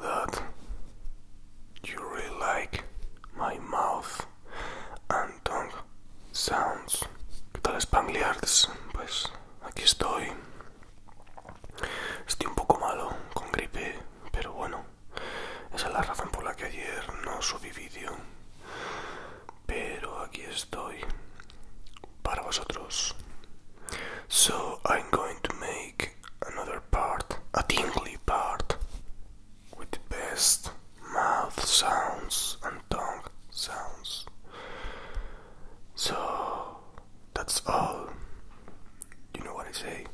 that you really like my mouth and tongue sounds. ¿Qué tal, Spangliards? Pues aquí estoy today.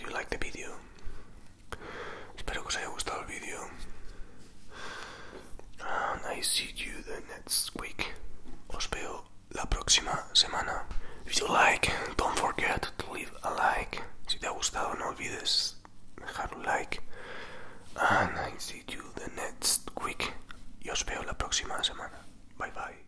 you liked the video. Espero que os haya gustado el video. And I see you the next week. Os veo la próxima semana. If you like, don't forget to leave a like. Si te ha gustado, no olvides dejar un like. And I see you the next week. Y os veo la próxima semana. Bye bye.